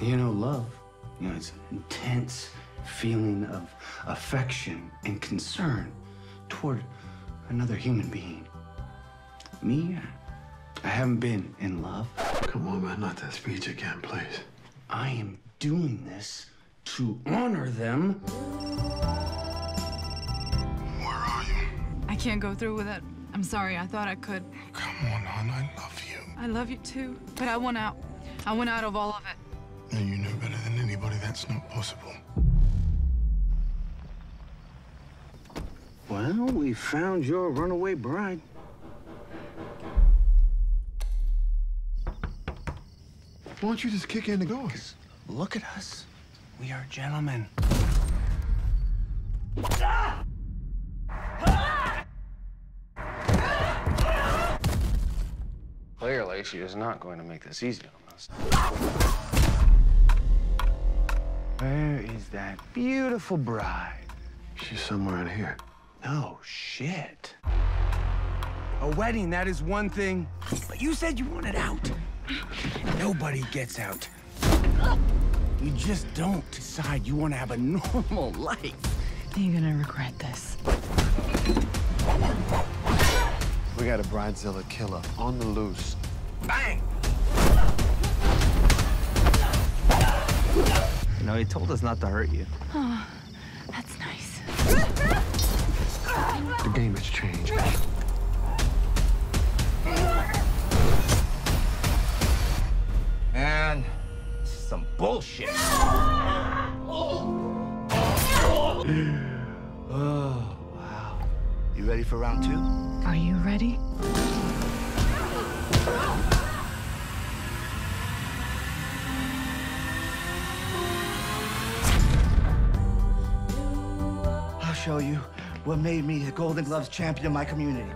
You know, love, you know, it's an intense feeling of affection and concern toward another human being. Me, I haven't been in love. Come on, man, not that speech again, please. I am doing this to honor them. Where are you? I can't go through with it. I'm sorry. I thought I could. Come on, hon, I love you. I love you too, but I want out. I want out of all of it. And you know better than anybody that's not possible. Well, we found your runaway bride. Why don't you just kick in the doors? Look at us. We are gentlemen. Clearly, she is not going to make this easy on us. Where is that beautiful bride? She's somewhere in here. Oh, shit. A wedding, that is one thing. But you said you wanted out. Nobody gets out. You just don't decide you want to have a normal life. You're gonna regret this. We got a bridezilla killer on the loose. Bang! Know, he told us not to hurt you. Oh, that's nice. The game has changed. Man, this is some bullshit. oh, wow. You ready for round two? Are you ready? Show you what made me the Golden Gloves champion of my community.